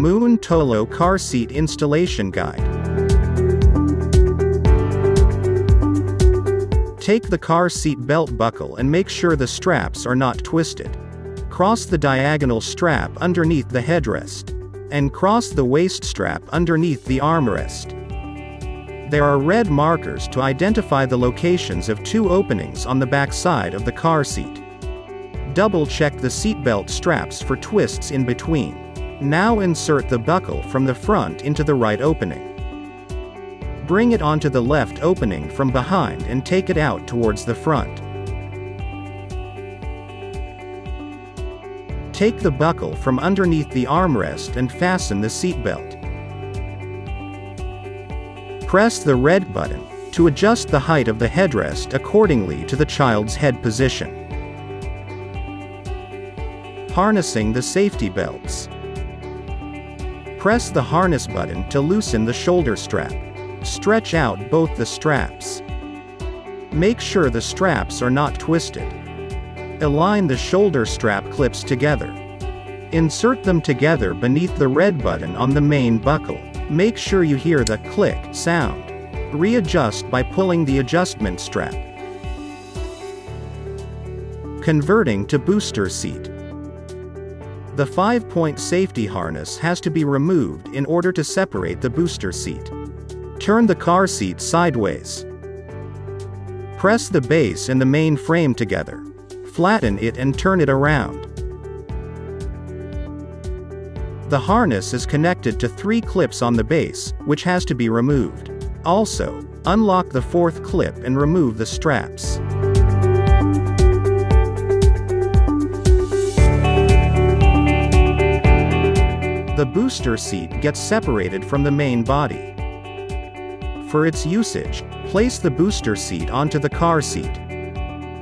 Tolo Car Seat Installation Guide. Take the car seat belt buckle and make sure the straps are not twisted. Cross the diagonal strap underneath the headrest. And cross the waist strap underneath the armrest. There are red markers to identify the locations of two openings on the back side of the car seat. Double check the seatbelt straps for twists in between. Now insert the buckle from the front into the right opening. Bring it onto the left opening from behind and take it out towards the front. Take the buckle from underneath the armrest and fasten the seatbelt. Press the red button to adjust the height of the headrest accordingly to the child's head position. Harnessing the safety belts. Press the harness button to loosen the shoulder strap. Stretch out both the straps. Make sure the straps are not twisted. Align the shoulder strap clips together. Insert them together beneath the red button on the main buckle. Make sure you hear the click sound. Readjust by pulling the adjustment strap. Converting to booster seat. The 5-point safety harness has to be removed in order to separate the booster seat. Turn the car seat sideways. Press the base and the main frame together. Flatten it and turn it around. The harness is connected to three clips on the base, which has to be removed. Also, unlock the fourth clip and remove the straps. The booster seat gets separated from the main body. For its usage, place the booster seat onto the car seat.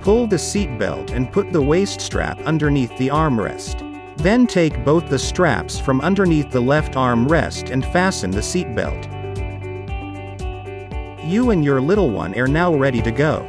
Pull the seat belt and put the waist strap underneath the armrest. Then take both the straps from underneath the left arm rest and fasten the seat belt. You and your little one are now ready to go.